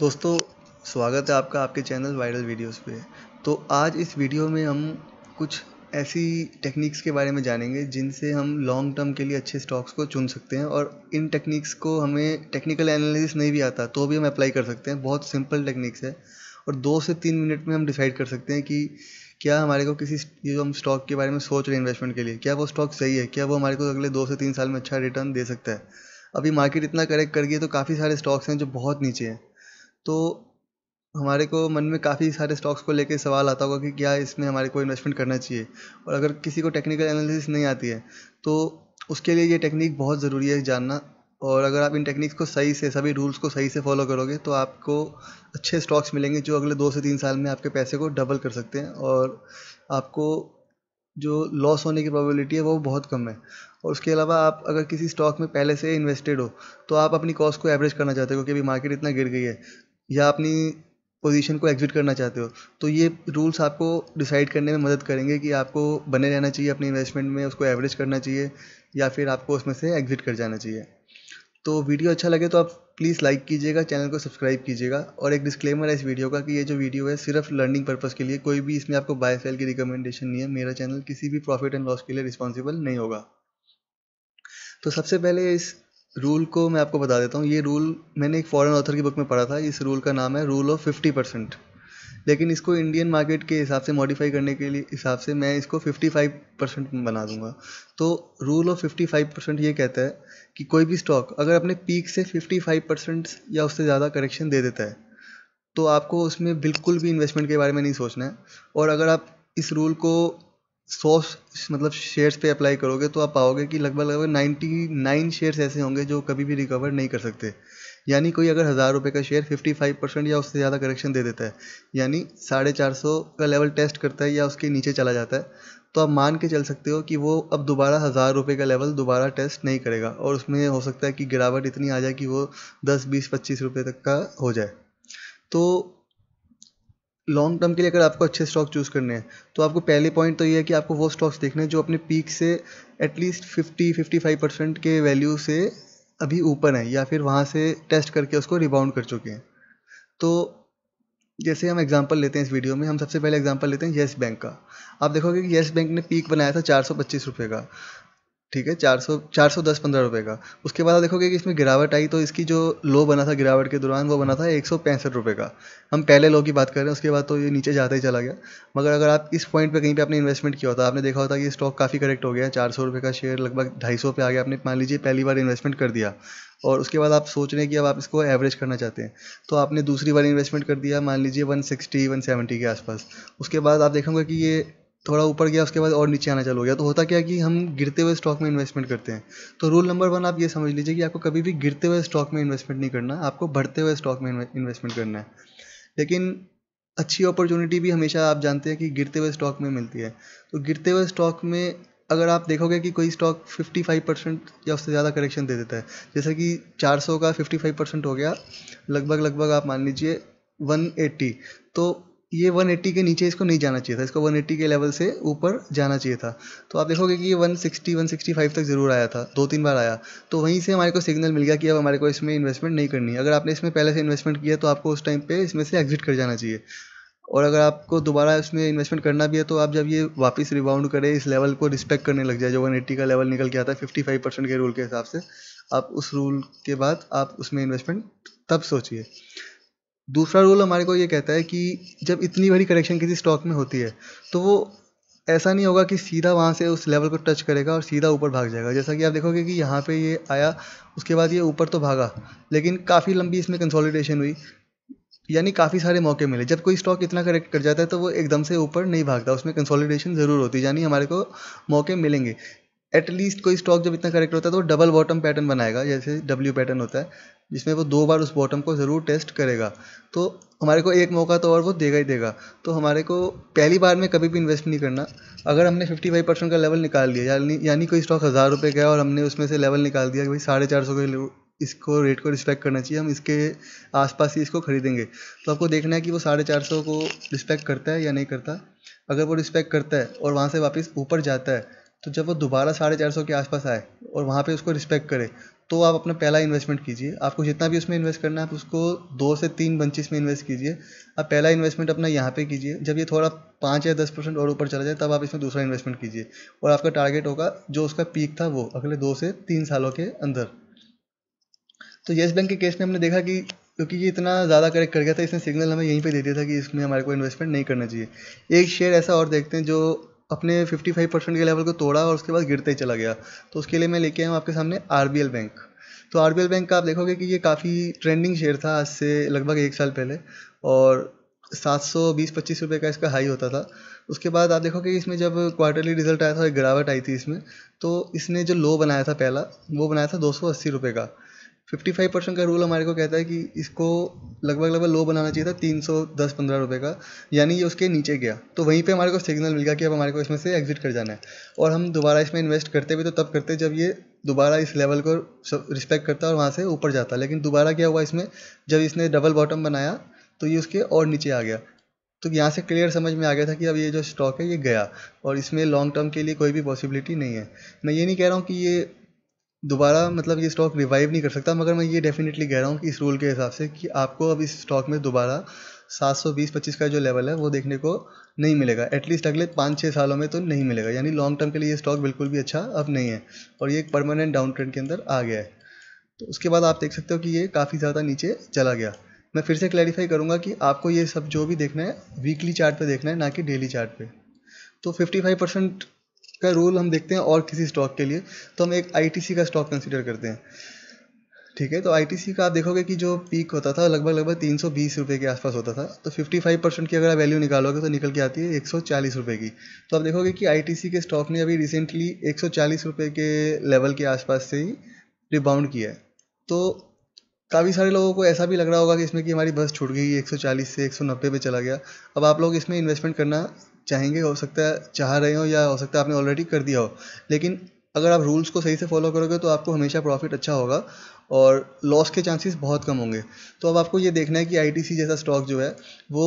दोस्तों, स्वागत है आपका आपके चैनल वायरल वीडियोस पे। तो आज इस वीडियो में हम कुछ ऐसी टेक्निक्स के बारे में जानेंगे जिनसे हम लॉन्ग टर्म के लिए अच्छे स्टॉक्स को चुन सकते हैं और इन टेक्निक्स को हमें टेक्निकल एनालिसिस नहीं भी आता तो भी हम अप्लाई कर सकते हैं। बहुत सिंपल टेक्निक्स है और दो से तीन मिनट में हम डिसाइड कर सकते हैं कि क्या हमारे को किसी ये जो हम स्टॉक के बारे में सोच रहे हैं इन्वेस्टमेंट के लिए, क्या वो स्टॉक सही है, क्या वो हमारे को अगले दो से तीन साल में अच्छा रिटर्न दे सकता है। अभी मार्केट इतना करेक्ट कर गई है तो काफ़ी सारे स्टॉक्स हैं जो बहुत नीचे हैं। तो हमारे को मन में काफ़ी सारे स्टॉक्स को लेकर सवाल आता होगा कि क्या इसमें हमारे को इन्वेस्टमेंट करना चाहिए? और अगर किसी को टेक्निकल एनालिसिस नहीं आती है तो उसके लिए ये टेक्निक बहुत ज़रूरी है जानना। और अगर आप इन टेक्निक्स को सही से, सभी रूल्स को सही से फॉलो करोगे तो आपको अच्छे स्टॉक्स मिलेंगे जो अगले दो से तीन साल में आपके पैसे को डबल कर सकते हैं। और आपको जो लॉस होने की प्रोबेबिलिटी है, वो बहुत कम है। और उसके अलावा आप अगर किसी स्टॉक में पहले से इन्वेस्टेड हो तो आप अपनी कॉस्ट को एवरेज करना चाहते हो, क्योंकि अभी मार्केट इतना गिर गई है। या अपनी पोजीशन को एग्जिट करना चाहते हो तो ये रूल्स आपको डिसाइड करने में मदद करेंगे कि आपको बने रहना चाहिए, अपनी इन्वेस्टमेंट में उसको एवरेज करना चाहिए, या फिर आपको उसमें से एग्जिट कर जाना चाहिए। तो वीडियो अच्छा लगे तो आप प्लीज़ लाइक कीजिएगा चैनल को सब्सक्राइब कीजिएगा, और एक डिस्क्लेमर है इस वीडियो का कि ये जो वीडियो है सिर्फ़ लर्निंग पर्पज़ के लिए, कोई भी इसमें आपको बाय सेल की रिकमेंडेशन नहीं है, मेरा चैनल किसी भी प्रॉफिट एंड लॉस के लिए रिस्पॉन्सिबल नहीं होगा। तो सबसे पहले इस रूल को मैं आपको बता देता हूँ। ये रूल मैंने एक फॉरेन ऑथर की बुक में पढ़ा था। इस रूल का नाम है रूल ऑफ़ फिफ्टी परसेंट लेकिन इसको इंडियन मार्केट के हिसाब से मॉडिफाई करने के लिए हिसाब से मैं इसको फिफ्टी फाइव परसेंट बना दूँगा। तो rule of fifty five percent ये कहता है कि कोई भी स्टॉक अगर अपने पीक से फिफ्टी फाइव परसेंट या उससे ज़्यादा करेक्शन दे देता है तो आपको उसमें बिल्कुल भी इन्वेस्टमेंट के बारे में नहीं सोचना है। और अगर आप इस रूल को सौ मतलब शेयर्स पे अप्लाई करोगे तो आप पाओगे कि लगभग लगभग नाइन्टी नाइन शेयर्स ऐसे होंगे जो कभी भी रिकवर नहीं कर सकते। यानी कोई अगर हज़ार रुपये का शेयर फिफ्टी फाइव परसेंट या उससे ज़्यादा करेक्शन दे देता है, यानी साढ़े चार सौ का लेवल टेस्ट करता है या उसके नीचे चला जाता है तो आप मान के चल सकते हो कि वो अब दोबारा हज़ार रुपये का लेवल दोबारा टेस्ट नहीं करेगा और उसमें हो सकता है कि गिरावट इतनी आ जाए कि वो दस, बीस, पच्चीस रुपये तक का हो जाए। तो लॉन्ग टर्म के लिए अगर आपको अच्छे स्टॉक चूज़ करने हैं तो आपको पहले पॉइंट तो ये है कि आपको वो स्टॉक्स देखने हैं जो अपने पीक से at least fifty fifty five percent के वैल्यू से अभी ऊपर हैं या फिर वहाँ से टेस्ट करके उसको रिबाउंड कर चुके हैं। तो जैसे हम एग्जांपल लेते हैं इस वीडियो में, हम सबसे पहले एग्जांपल लेते हैं येस बैंक का। आप देखोगे कि येस बैंक ने पीक बनाया था चार सौ पच्चीस का। ठीक है, चार सौ चार सौ दस पंद्रह रुपये का। उसके बाद आप देखोगे कि इसमें गिरावट आई तो इसकी जो लो बना था, गिरावट के दौरान, वो बना था एक सौ पैंसठ रुपये का। हम पहले लो की बात कर रहे हैं, उसके बाद तो ये नीचे जाता ही चला गया। मगर अगर आप इस पॉइंट पे कहीं पे आपने इन्वेस्टमेंट किया होता, आपने देखा होता कि स्टॉक काफ़ी करेक्ट हो गया, चार सौ रुपये का शेयर लगभग ढाई सौ पे आ गया, आपने मान लीजिए पहली बार इन्वेस्टमेंट कर दिया। और उसके बाद आप सोच रहे हैं कि अब आप इसको एवरेज करना चाहते हैं तो आपने दूसरी बार इन्वेस्टमेंट कर दिया, मान लीजिए वन सिक्सटी वन सेवेंटी के आसपास। उसके बाद आप देखोगे कि ये थोड़ा ऊपर गया, उसके बाद और नीचे आना चालू हो गया। तो होता क्या कि हम गिरते हुए स्टॉक में इन्वेस्टमेंट करते हैं। तो रूल नंबर वन आप ये समझ लीजिए कि आपको कभी भी गिरते हुए स्टॉक में इन्वेस्टमेंट नहीं करना, आपको बढ़ते हुए स्टॉक में इन्वेस्टमेंट करना है। लेकिन अच्छी अपॉर्चुनिटी भी हमेशा आप जानते हैं कि गिरते हुए स्टॉक में मिलती है। तो गिरते हुए स्टॉक में अगर आप देखोगे कि कोई स्टॉक 55 परसेंट या उससे ज़्यादा करेक्शन दे देता है, जैसे कि 400 का 55 परसेंट हो गया लगभग लगभग आप मान लीजिए 180 तो ये 180 के नीचे इसको नहीं जाना चाहिए था। इसको 180 के लेवल से ऊपर जाना चाहिए था। तो आप देखोगे कि ये 160 165 तक ज़रूर आया था। दो तीन बार आया। तो वहीं से हमारे को सिग्नल मिल गया कि अब हमारे को इसमें इन्वेस्टमेंट नहीं करनी अगर आपने इसमें पहले से इन्वेस्टमेंट किया तो आपको उस टाइम पर इसमें से एग्जिट कर जाना चाहिए। और अगर आपको दोबारा इसमें इन्वेस्टमेंट करना भी है तो आप जब ये वापस रिबाउंड करें, इस लेवल को रिस्पेक्ट करने लग जाए। जो वन का लेवल निकल के आता है फिफ्टी परसेंट के रूल के हिसाब से, आप उस रूल के बाद आप उसमें इन्वेस्टमेंट तब सोचिए। दूसरा रूल हमारे को ये कहता है कि जब इतनी बड़ी करेक्शन किसी स्टॉक में होती है तो वो ऐसा नहीं होगा कि सीधा वहाँ से उस लेवल को टच करेगा और सीधा ऊपर भाग जाएगा। जैसा कि आप देखोगे कि यहाँ पे ये आया, उसके बाद ये ऊपर तो भागा, लेकिन काफ़ी लंबी इसमें कंसोलिडेशन हुई। यानी काफ़ी सारे मौके मिले। जब कोई स्टॉक इतना करेक्ट कर जाता है तो वो एकदम से ऊपर नहीं भागता। उसमें कंसोलिडेशन ज़रूर होती है, यानी हमारे को मौके मिलेंगे। एटलीस्ट कोई स्टॉक जब इतना करेक्ट होता है तो डबल बॉटम पैटर्न बनाएगा, जैसे डब्ल्यू पैटर्न होता है, जिसमें वो दो बार उस बॉटम को ज़रूर टेस्ट करेगा। तो हमारे को एक मौका तो और वो देगा ही देगा। तो हमारे को पहली बार में कभी भी इन्वेस्ट नहीं करना। अगर हमने फिफ्टी फाइव परसेंट का लेवल निकाल लिया, यानी यानी कोई स्टॉक हज़ार रुपये गया और हमने उसमें से लेवल निकाल दिया कि भाई साढ़े चार सौ के इसको रेट को रिस्पेक्ट करना चाहिए, हम इसके आसपास ही इसको खरीदेंगे। तो आपको देखना है कि वो साढ़े चार सौ को रिस्पेक्ट करता है या नहीं करता। अगर वो रिस्पेक्ट करता है और वहाँ से वापस ऊपर जाता है तो जब वो दोबारा साढ़े चार सौ के आसपास आए और वहाँ पे उसको रिस्पेक्ट करे तो आप अपना पहला इन्वेस्टमेंट कीजिए। आपको जितना भी उसमें इन्वेस्ट करना है, आप उसको दो से तीन बंचिस में इन्वेस्ट कीजिए। आप पहला इन्वेस्टमेंट अपना यहाँ पे कीजिए। जब ये थोड़ा पाँच या दस परसेंट और ऊपर चला जाए, तब आप इसमें दूसरा इन्वेस्टमेंट कीजिए। और आपका टारगेट होगा, जो उसका पीक था वो, अगले दो से तीन सालों के अंदर। तो येस बैंक के केस में हमने देखा कि, क्योंकि ये इतना ज़्यादा करेक्ट कर गया था, इसने सिग्नल हमें यहीं पे दे दिया था कि इसमें हमारे को इन्वेस्टमेंट नहीं करना चाहिए। एक शेयर ऐसा और देखते हैं, जो अपने 55 परसेंट के लेवल को तोड़ा और उसके बाद गिरते ही चला गया। तो उसके लिए मैं लेके आया हूँ आपके सामने आर बैंक तो आर बैंक का आप देखोगे कि ये काफ़ी ट्रेंडिंग शेयर था आज से लगभग एक साल पहले और सात सौ बीस पच्चीस रुपये का इसका हाई होता था। उसके बाद आप देखोगे इसमें जब क्वार्टरली रिज़ल्ट आया था गिरावट आई थी इसमें तो इसने जो लो बनाया था पहला, वो बनाया था दो सौ अस्सी रुपये का। फिफ्टी फाइव परसेंट का रूल हमारे को कहता है कि इसको लगभग लगभग लो बनाना चाहिए था तीन सौ दस पंद्रह रुपये का, यानी ये उसके नीचे गया। तो वहीं पे हमारे को सिग्नल मिल गया कि अब हमारे को इसमें से एग्जिट कर जाना है। और हम दोबारा इसमें इन्वेस्ट करते भी तो तब करते जब ये दोबारा इस लेवल को रिस्पेक्ट करता और वहाँ से ऊपर जाता। लेकिन दोबारा क्या हुआ इसमें? जब इसने डबल बॉटम बनाया तो ये उसके और नीचे आ गया। तो यहाँ से क्लियर समझ में आ गया था कि अब ये जो स्टॉक है, ये गया। और इसमें लॉन्ग टर्म के लिए कोई भी पॉसिबिलिटी नहीं है। मैं ये नहीं कह रहा हूँ कि ये दोबारा मतलब ये स्टॉक रिवाइव नहीं कर सकता, मगर मैं ये डेफिनेटली कह रहा हूँ कि इस रूल के हिसाब से कि आपको अब इस स्टॉक में दोबारा सात सौ बीस पच्चीस का जो लेवल है, वो देखने को नहीं मिलेगा। एटलीस्ट अगले पाँच छः सालों में तो नहीं मिलेगा। यानी लॉन्ग टर्म के लिए ये स्टॉक बिल्कुल भी अच्छा अब नहीं है, और ये एक परमानेंट डाउन ट्रेंड के अंदर आ गया है। तो उसके बाद आप देख सकते हो कि ये काफ़ी ज़्यादा नीचे चला गया। मैं फिर से क्लैरिफाई करूँगा कि आपको ये सब जो भी देखना है वीकली चार्ट देखना है, ना कि डेली चार्ट तो 55 परसेंट का रूल हम देखते हैं और किसी स्टॉक के लिए तो हम एक आईटीसी का स्टॉक कंसिडर करते हैं। ठीक है? तो आईटीसी का आप देखोगे कि जो पीक होता था, लगभग लगभग तीन सौ बीस रुपये के आसपास होता था तो फिफ्टी फाइव परसेंट की अगर आप वैल्यू निकालोगे तो निकल के आती है एक सौ चालीस रुपये की। तो आप देखोगे कि आईटीसी के स्टॉक ने अभी रिसेंटली एक सौ चालीस रुपये के लेवल के आसपास से ही रिबाउंड किया है। तो काफ़ी सारे लोगों को ऐसा भी लग रहा होगा कि इसमें कि हमारी बस छूट गई 140 से 190 पे चला गया। अब आप लोग इसमें इन्वेस्टमेंट करना चाहेंगे हो सकता है चाह रहे हो या हो सकता है आपने ऑलरेडी कर दिया हो। लेकिन अगर आप रूल्स को सही से फॉलो करोगे तो आपको हमेशा प्रॉफिट अच्छा होगा और लॉस के चांसेस बहुत कम होंगे। तो अब आपको ये देखना है कि आईटीसी जैसा स्टॉक जो है वो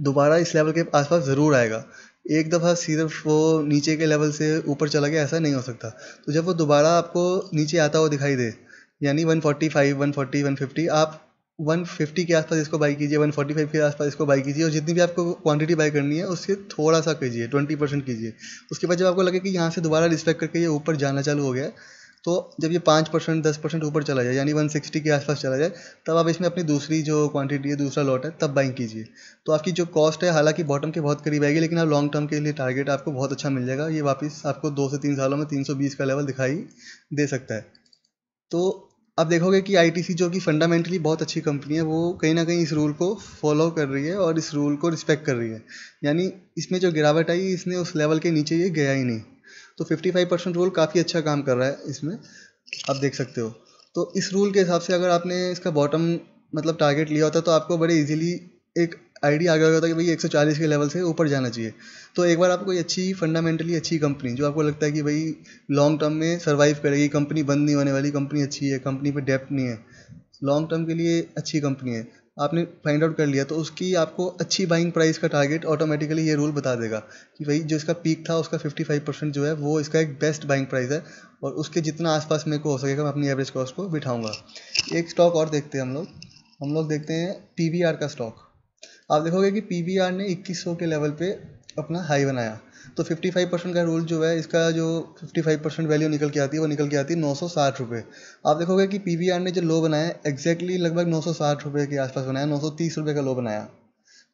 दोबारा इस लेवल के आसपास ज़रूर आएगा। एक दफ़ा सिर्फ़ वो नीचे के लेवल से ऊपर चला गया ऐसा नहीं हो सकता। तो जब वो दोबारा आपको नीचे आता हुआ दिखाई दे यानी 145, 140, 150 आप 150 के आसपास इसको बाई कीजिए 145 के आसपास इसको बाई कीजिए और जितनी भी आपको क्वांटिटी बाई करनी है, उससे थोड़ा सा कीजिए 20 परसेंट कीजिए। उसके बाद जब आपको लगे कि यहाँ से दोबारा रिस्पेक्ट करके ये ऊपर जाना चालू हो गया तो जब ये पाँच परसेंट, दस परसेंट ऊपर चला जाए, यानी 160 के आसपास चला जाए, तब आप इसमें अपनी दूसरी जो क्वांटिटी है, दूसरा लॉट है, तब बाइंग कीजिए। तो आपकी जो कॉस्ट है, हालाँकि बॉटम के बहुत करीब आएगी, लेकिन आप लॉन्ग टर्म के लिए टारगेट आपको बहुत अच्छा मिल जाएगा। ये वापस आपको दो से तीन सालों में तीन सौ बीस का लेवल दिखाई दे सकता है। तो आप देखोगे कि आईटीसी जो कि फंडामेंटली बहुत अच्छी कंपनी है, वो कहीं ना कहीं इस रूल को फॉलो कर रही है और इस रूल को रिस्पेक्ट कर रही है। यानी इसमें जो गिरावट आई, इसने उस लेवल के नीचे ये गया ही नहीं। तो 55 परसेंट रूल काफ़ी अच्छा काम कर रहा है इसमें, आप देख सकते हो। तो इस रूल के हिसाब से अगर आपने इसका बॉटम मतलब टारगेट लिया होता तो आपको बड़े इजीली एक आइडिया आ गया होता कि भाई 140 के लेवल से ऊपर जाना चाहिए। तो एक बार आपको कोई अच्छी फंडामेंटली अच्छी कंपनी जो आपको लगता है कि भाई लॉन्ग टर्म में सर्वाइव करेगी कंपनी बंद नहीं होने वाली कंपनी अच्छी है कंपनी पर डेप्ट नहीं है लॉन्ग टर्म के लिए अच्छी कंपनी है, आपने फाइंड आउट कर लिया तो उसकी आपको अच्छी बाइंग प्राइस का टारगेट ऑटोमेटिकली ये रूल बता देगा कि भाई जो इसका पीक था, उसका 55 परसेंट जो है, वो इसका एक बेस्ट बाइंग प्राइस है और उसके जितना आसपास मेरे को हो सकेगा, मैं अपनी एवरेज कॉस्ट को बिठाऊँगा। एक स्टॉक और देखते हैं हम लोग। हम लोग देखते हैं पी का स्टॉक आप देखोगे कि पीवीआर ने 2100 के लेवल पे अपना हाई बनाया। तो 55 परसेंट का रूल जो है, इसका जो 55 परसेंट वैल्यू निकल के आती है, वो निकल के आती है नौ सौ साठ रुपये आप देखोगे कि पीवीआर ने जो लो बनाया एग्जैक्टली लगभग नौ सौ साठ रुपये के आसपास बनाया, नौ सौ तीस रुपये का लो बनाया।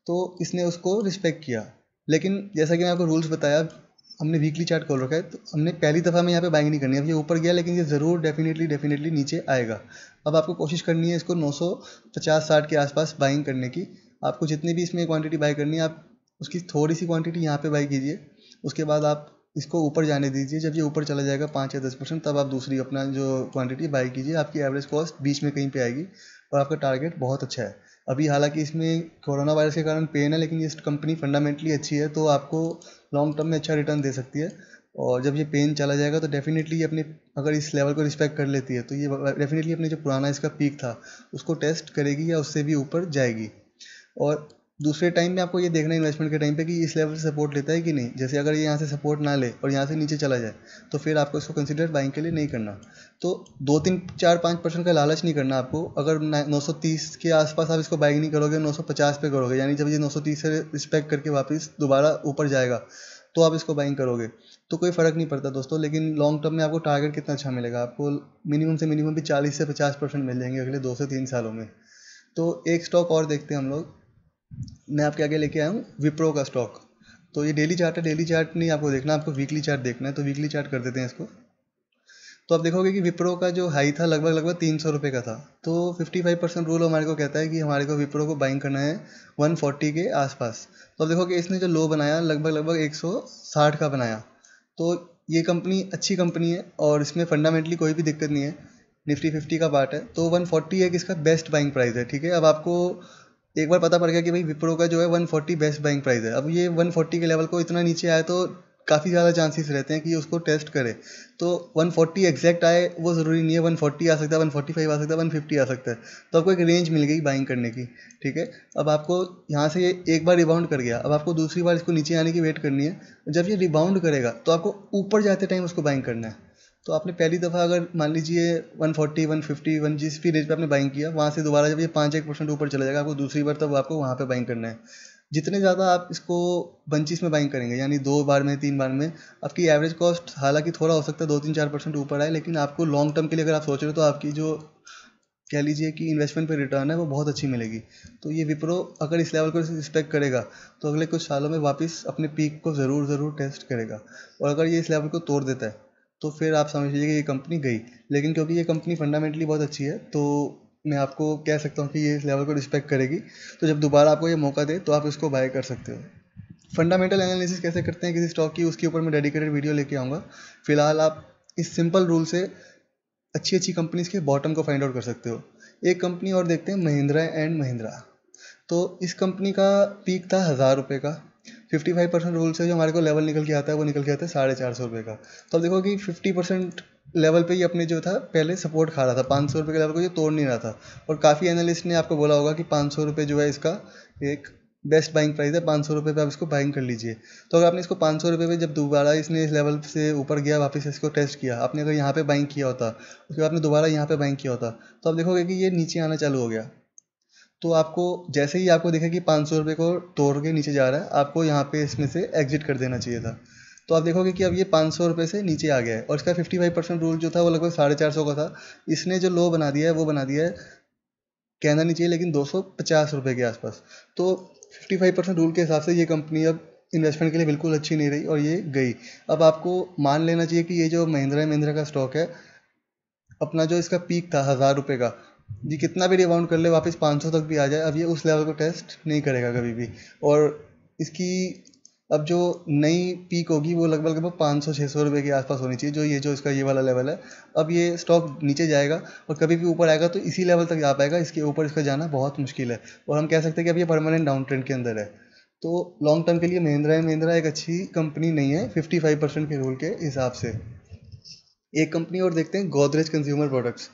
तो इसने उसको रिस्पेक्ट किया। लेकिन जैसा कि मैं आपको रूल्स बताया, हमने वीकली चार्ट खोल रखा है तो हमने पहली दफ़ा में यहाँ पे बाइंग नहीं करनी है। अब ये ऊपर गया, लेकिन ये ज़रूर डेफिनेटली डेफिनेटली नीचे आएगा। अब आपको कोशिश करनी है इसको 950 60 के आसपास बाइंग करने की। आपको जितनी भी इसमें क्वांटिटी बाई करनी है, आप उसकी थोड़ी सी क्वांटिटी यहाँ पे बाई कीजिए। उसके बाद आप इसको ऊपर जाने दीजिए। जब ये ऊपर चला जाएगा पाँच या दस परसेंट तब आप दूसरी अपना जो क्वांटिटी बाई कीजिए। आपकी एवरेज कॉस्ट बीच में कहीं पे आएगी और आपका टारगेट बहुत अच्छा है। अभी हालाँकि इसमें कोरोना वायरस के कारण पेन है, लेकिन ये कंपनी फंडामेंटली अच्छी है तो आपको लॉन्ग टर्म में अच्छा रिटर्न दे सकती है। और जब ये पेन चला जाएगा तो डेफिनेटली अपने अगर इस लेवल को रिस्पेक्ट कर लेती है तो ये डेफिनेटली अपने जो पुराना इसका पीक था, उसको टेस्ट करेगी या उससे भी ऊपर जाएगी। और दूसरे टाइम में आपको ये देखना है इन्वेस्टमेंट के टाइम पे कि इस लेवल से सपोर्ट लेता है कि नहीं। जैसे अगर ये यहाँ से सपोर्ट ना ले और यहाँ से नीचे चला जाए तो फिर आपको इसको कंसिडर बाइंग के लिए नहीं करना। तो दो तीन, चार, पाँच परसेंट का लालच नहीं करना आपको। अगर नौ सौ तीस के आसपास आप इसको बाइंग नहीं करोगे, नौ सौ पचास पे करोगे, यानी जब ये नौ सौ तीस से रिस्पेक्ट करके वापस दोबारा ऊपर जाएगा तो आप इसको बाइंग करोगे। तो कोई फ़र्क नहीं पड़ता दोस्तों, लेकिन लॉन्ग टर्म में आपको टारगेट कितना अच्छा मिलेगा। आपको मिनिमम से मिनिमम भी चालीस से पचास परसेंट मिल जाएँगे अगले दो से तीन सालों में। तो एक स्टॉक और देखते हैं हम लोग। मैं आपके आगे लेके आया हूँ विप्रो का स्टॉक तो ये डेली चार्ट है डेली चार्ट नहीं, आपको देखना, आपको वीकली चार्ट देखना है तो वीकली चार्ट कर देते हैं इसको। तो आप देखोगे कि विप्रो का जो हाई था लगभग लगभग तीन सौ रुपये का था। तो फिफ्टी फाइव परसेंट रूल हमारे को कहता है कि हमारे को विप्रो को बाइंग करना है वन फोर्टी के आसपास। तो आप देखोगे इसने जो लो बनाया, लगभग लगभग एक सौ साठ का बनाया। तो ये कंपनी अच्छी कंपनी है और इसमें फंडामेंटली कोई भी दिक्कत नहीं है। निफ्टी फिफ्टी का पार्ट है। तो वन फोर्टी एक इसका बेस्ट बाइंग प्राइस है, ठीक है? अब आपको एक बार पता पड़ गया कि भाई विप्रो का जो है 140 बेस्ट बाइंग प्राइस है। अब ये 140 के लेवल को इतना नीचे आए तो काफ़ी ज़्यादा चांसेस रहते हैं कि उसको टेस्ट करे। तो 140 एग्जैक्ट आए, वो ज़रूरी नहीं है 140 आ सकता है 145 आ सकता है 150 आ सकता है। तो आपको एक रेंज मिल गई बाइंग करने की, ठीक है? अब आपको यहाँ से ये एक बार रिबाउंड कर गया। अब आपको दूसरी बार इसको नीचे आने की वेट करनी है। जब ये रिबाउंड करेगा तो आपको ऊपर जाते टाइम उसको बाइंग करना है। तो आपने पहली दफ़ा अगर मान लीजिए 140, 150, वन जिस भी रेंज पे आपने बाइंग किया वहाँ से दोबारा जब ये पाँच एक परसेंट ऊपर चला जाएगा आपको दूसरी बार तब आपको वहाँ पे बाइंग करना है। जितने ज़्यादा आप इसको बंचिस में बाइंग करेंगे यानी दो बार में तीन बार में आपकी एवरेज कॉस्ट हालाँकि थोड़ा हो सकता है दो तीन चार परसेंट ऊपर आए लेकिन आपको लॉन्ग टर्म के लिए अगर आप सोच रहे हो तो आपकी जो कह लीजिए कि इन्वेस्टमेंट पे रिटर्न है वो बहुत अच्छी मिलेगी। तो ये विप्रो अगर इस लेवल को रिस्पेक्ट करेगा तो अगले कुछ सालों में वापस अपने पीक को ज़रूर ज़रूर टेस्ट करेगा। और अगर ये इस लेवल को तोड़ देता है तो फिर आप समझ लीजिए कि ये कंपनी गई। लेकिन क्योंकि ये कंपनी फंडामेंटली बहुत अच्छी है तो मैं आपको कह सकता हूँ कि ये इस लेवल को रिस्पेक्ट करेगी। तो जब दोबारा आपको ये मौका दे तो आप इसको बाय कर सकते हो। फंडामेंटल एनालिसिस कैसे करते हैं किसी स्टॉक की, उसके ऊपर मैं डेडिकेटेड वीडियो लेके आऊँगा। फ़िलहाल आप इस सिंपल रूल से अच्छी अच्छी कंपनीज़ के बॉटम को फाइंड आउट कर सकते हो। एक कंपनी और देखते हैं महिंद्रा एंड महिंद्रा तो इस कंपनी का पीक था हज़ार रुपये का। फिफ्टी फाइव परसेंट रूल से जो हमारे को लेवल निकल के आता है, वो निकल के आता है साढ़े चार सौ रुपये का। तो अब देखो कि फिफ्टी परसेंट लेवल पे ही अपने जो था, पहले सपोर्ट खा रहा था। पाँच सौ रुपये के लेवल को ये तोड़ नहीं रहा था। और काफ़ी एनालिस्ट ने आपको बोला होगा कि पाँच सौ रुपये जो है इसका एक बेस्ट बाइंग प्राइस है, पाँच सौ रुपये पे आप इसको बाइंग कर लीजिए। तो अगर आपने इसको पाँच सौ रुपये पे जब दोबारा इसने इस लेवल से ऊपर गया, वापस इसको टेस्ट किया, आपने अगर यहाँ पे बाइंग किया होता, उसके बाद आपने दोबारा यहाँ पे बाइंग किया होता तो आप देखोगे कि ये नीचे आना चालू हो गया। तो आपको जैसे ही आपको दिखे कि पाँच सौ रुपये को तोड़ के नीचे जा रहा है, आपको यहाँ पे इसमें से एग्जिट कर देना चाहिए था। तो आप देखोगे कि अब ये पाँच सौ रुपये से नीचे आ गया है और इसका फिफ्टी फाइव परसेंट रूल जो था वो लगभग साढ़े चार सौ का था। इसने जो लो बना दिया है, वो बना दिया है कहना नहीं चाहिए, लेकिन दो सौ पचास रुपये के आसपास। तो फिफ्टी फाइव परसेंट रूल के हिसाब से ये कंपनी अब इन्वेस्टमेंट के लिए बिल्कुल अच्छी नहीं रही और ये गई। अब आपको मान लेना चाहिए कि ये जो महिंद्रा महिंद्रा का स्टॉक है, अपना जो इसका पीक था, हज़ार रुपये का जी, कितना भी रिबाउंड कर ले, वापस 500 तक भी आ जाए, अब ये उस लेवल को टेस्ट नहीं करेगा कभी भी। और इसकी अब जो नई पीक होगी, वो लगभग लगभग पाँच सौ छः सौ रुपये के आसपास होनी चाहिए, जो ये, जो इसका ये वाला लेवल है। अब ये स्टॉक नीचे जाएगा और कभी भी ऊपर आएगा तो इसी लेवल तक जा पाएगा। इसके ऊपर इसका जाना बहुत मुश्किल है। और हम कह सकते हैं कि अब ये परमानेंट डाउन ट्रेंड के अंदर है। तो लॉन्ग टर्म के लिए महिंद्रा एंड महिंद्रा एक अच्छी कंपनी नहीं है फिफ्टी फाइव परसेंट के रूल के हिसाब से। एक कंपनी और देखते हैं गोदरेज कंज्यूमर प्रोडक्ट्स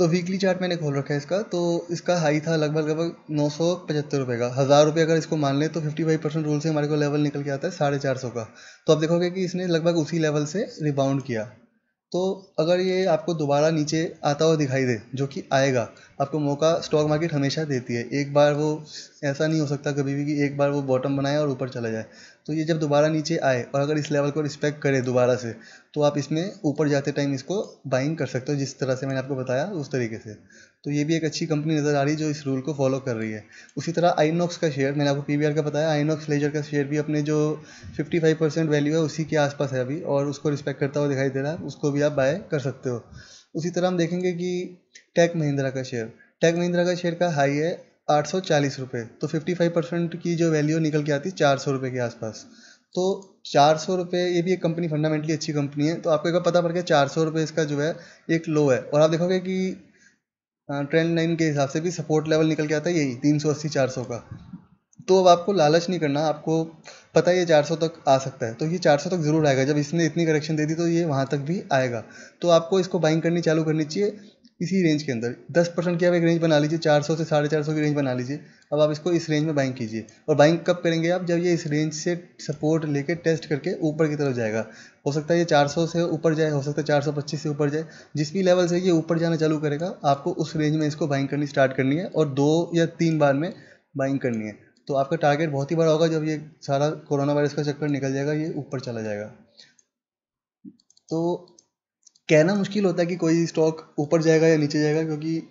तो वीकली चार्ट मैंने खोल रखा है इसका तो इसका हाई था लगभग लगभग नौ सौ पचहत्तर रुपये का। हज़ार रुपये अगर इसको मान लें तो फिफ्टी फाइव परसेंट रूल से हमारे को लेवल निकल के आता है साढ़े चार सौ का। तो आप देखोगे कि इसने लगभग उसी लेवल से रिबाउंड किया। तो अगर ये आपको दोबारा नीचे आता हुआ दिखाई दे, जो कि आएगा, आपको मौका स्टॉक मार्केट हमेशा देती है। एक बार वो, ऐसा नहीं हो सकता कभी भी कि एक बार वो बॉटम बनाए और ऊपर चला जाए। तो ये जब दोबारा नीचे आए और अगर इस लेवल को रिस्पेक्ट करे दोबारा से तो आप इसमें ऊपर जाते टाइम इसको बाइंग कर सकते हो, जिस तरह से मैंने आपको बताया, उस तरीके से। तो ये भी एक अच्छी कंपनी नज़र आ रही है जो इस रूल को फॉलो कर रही है। उसी तरह आईनॉक्स का शेयर मैंने आपको पी का बताया आईनॉक्स लेजर का शेयर भी अपने जो 55 परसेंट वैल्यू है, उसी के आसपास है अभी, और उसको रिस्पेक्ट करता हुआ दिखाई दे रहा है, उसको भी आप बाय कर सकते हो। उसी तरह हम देखेंगे कि टेक महिंद्रा का शेयर टेक महिंद्रा का शेयर का हाई है आठ सौ चालीस रुपये तो फिफ्टी फाइव परसेंट की जो वैल्यू निकल के आती है चार सौ के आसपास। तो चार सौ रुपये ये भी एक कंपनी फंडामेंटली अच्छी कंपनी है तो आपको एक बार पता पड़ गया चार सौ रुपये इसका जो है, एक लो है। और आप देखोगे कि ट्रेंड लाइन के हिसाब से भी सपोर्ट लेवल निकल के आता है यही, तीन सौ अस्सी चार सौ का। तो अब आपको लालच नहीं करना, आपको पता है ये चार सौ तक आ सकता है तो ये चार सौ तक ज़रूर आएगा। जब इसने इतनी करेक्शन दे दी तो ये वहाँ तक भी आएगा। तो आपको इसको बाइंग करनी, चालू करनी चाहिए। इसी रेंज के अंदर। दस परसेंट की आप एक रेंज बना लीजिए, चार सौ से साढ़े चार सौ की रेंज बना लीजिए। अब आप इसको इस रेंज में बाइंग कीजिए। और बाइंग कब करेंगे आप? जब ये इस रेंज से सपोर्ट लेके टेस्ट करके ऊपर की तरफ़ जाएगा। हो सकता है ये 400 से ऊपर जाए, हो सकता है 425 से ऊपर जाए। जिस भी लेवल से ये ऊपर जाना चालू करेगा, आपको उस रेंज में इसको बाइंग करनी स्टार्ट करनी है और दो या तीन बार में बाइंग करनी है। तो आपका टारगेट बहुत ही बड़ा होगा जब ये सारा कोरोना वायरस का चक्कर निकल जाएगा, ये ऊपर चला जाएगा। तो कहना मुश्किल होता है कि कोई स्टॉक ऊपर जाएगा या नीचे जाएगा, क्योंकि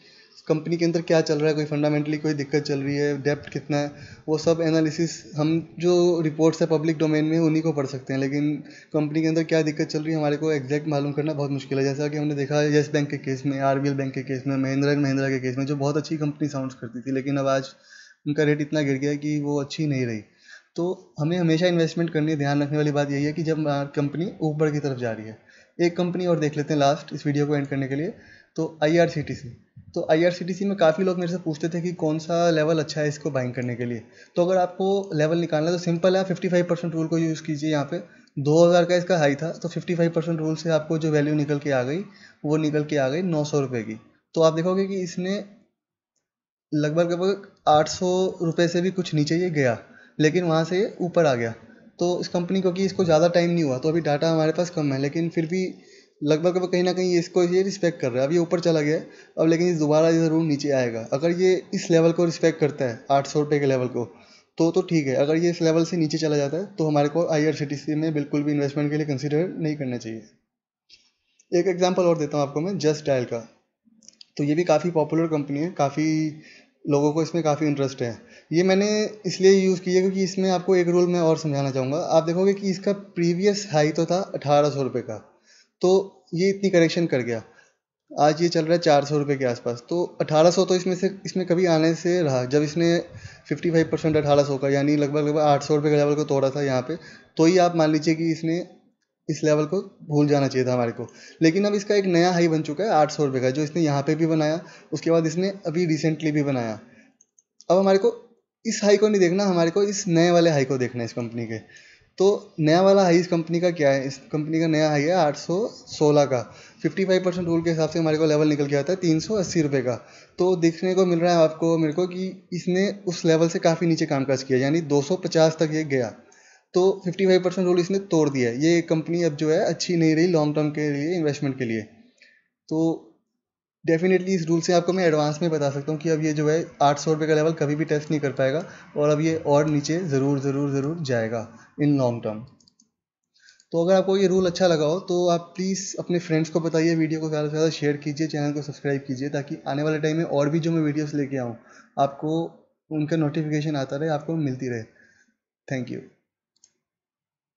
कंपनी के अंदर क्या चल रहा है, कोई फंडामेंटली कोई दिक्कत चल रही है डेप्थ कितना है, वो सब एनालिसिस हम जो रिपोर्ट्स है पब्लिक डोमेन में उन्हीं को पढ़ सकते हैं, लेकिन कंपनी के अंदर क्या दिक्कत चल रही है, हमारे को एग्जैक्ट मालूम करना बहुत मुश्किल है। जैसा कि हमने देखा येस बैंक के केस में आरबीएल बैंक के केस में महिंद्रा एंड महिंद्रा के केस में, जो बहुत अच्छी कंपनी साउंड करती थी, लेकिन अब आज उनका रेट इतना गिर गया कि वो अच्छी नहीं रही। तो हमें हमेशा इन्वेस्टमेंट करनी, ध्यान रखने वाली बात यही है कि जब कंपनी ऊपर की तरफ़ जा रही है। एक कंपनी और देख लेते हैं लास्ट इस वीडियो को एंड करने के लिए तो आईआरसीटीसी तो आईआरसीटीसी में काफ़ी लोग मेरे से पूछते थे कि कौन सा लेवल अच्छा है इसको बाइंग करने के लिए। तो अगर आपको लेवल निकालना तो सिंपल है फिफ्टी फाइव परसेंट रूल को यूज़ कीजिए यहाँ पे। दो हज़ार का इसका हाई था तो फिफ्टी फाइव परसेंट रूल से आपको जो वैल्यू निकल के आ गई, वो निकल के आ गई नौ सौ रुपये की। तो आप देखोगे कि इसने लगभग लगभग आठ सौ रुपये से भी कुछ नीचे ये गया। लेकिन वहाँ से ऊपर आ गया। तो इस कंपनी क्योंकि इसको ज़्यादा टाइम नहीं हुआ तो अभी डाटा हमारे पास कम है, लेकिन फिर भी लगभग कहीं ना कहीं इसको ये रिस्पेक्ट कर रहा है। अब ये ऊपर चला गया अब लेकिन दोबारा ज़रूर नीचे आएगा। अगर ये इस लेवल को रिस्पेक्ट करता है, आठ सौ रुपये के लेवल को तो तो ठीक है। अगर ये इस लेवल से नीचे चला जाता है तो हमारे को I R C T C में बिल्कुल भी इन्वेस्टमेंट के लिए कंसिडर नहीं करना चाहिए। एक एग्ज़ाम्पल और देता हूँ आपको मैं जस्ट डायल का। तो ये भी काफ़ी पॉपुलर कंपनी है, काफ़ी लोगों को इसमें काफ़ी इंटरेस्ट है। ये मैंने इसलिए यूज़ किया क्योंकि इसमें आपको एक रूल मैं और समझाना चाहूँगा। आप देखोगे कि इसका प्रीवियस हाई तो था अठारह सौ रुपये का। तो ये इतनी करेक्शन कर गया। आज ये चल रहा है चार सौ रुपये के आसपास। तो अठारह सौ तो इसमें से, इसमें कभी आने से रहा। जब इसने फिफ्टी फाइव परसेंट अठारह सौ का, यानी लगभग लगभग आठ सौ रुपये के लेवल को तोड़ा था यहाँ पे तो ही आप मान लीजिए कि इसने इस लेवल को भूल जाना चाहिए था हमारे को। लेकिन अब इसका एक नया हाई बन चुका है आठ सौ रुपये का, जो इसने यहाँ पे भी बनाया, उसके बाद इसने अभी रिसेंटली भी बनाया। अब हमारे को इस हाई को नहीं देखना, हमारे को इस नए वाले हाई को देखना है इस कंपनी के। तो नया वाला हाई इस कंपनी का क्या है? इस कंपनी का नया हाई है आठ सौ सोलह का। फिफ्टी फाइव परसेंट रूल के हिसाब से हमारे को लेवल निकल के आता है तीन रुपये का। तो देखने को मिल रहा है आपको, मेरे को कि इसने उस लेवल से काफ़ी नीचे काम काज किया, यानी दो सौ पचास तक ये गया। तो फिफ्टी फाइव परसेंट रूल इसने तोड़ दिया ये कंपनी अब जो है, अच्छी नहीं रही लॉन्ग टर्म के लिए इन्वेस्टमेंट के लिए। तो डेफिनेटली इस रूल से आपको मैं एडवांस में बता सकता हूँ कि अब ये जो है आठ सौ रुपये का लेवल कभी भी टेस्ट नहीं कर पाएगा और अब ये और नीचे ज़रूर ज़रूर ज़रूर जाएगा इन लॉन्ग टर्म तो अगर आपको ये रूल अच्छा लगा हो तो आप प्लीज़ अपने फ्रेंड्स को बताइए वीडियो को ज़्यादा से ज़्यादा शेयर कीजिए चैनल को सब्सक्राइब कीजिए, ताकि आने वाले टाइम में और भी जो मैं वीडियोस लेके आऊँ, आपको उनका नोटिफिकेशन आता रहे, आपको मिलती रहे. Thank you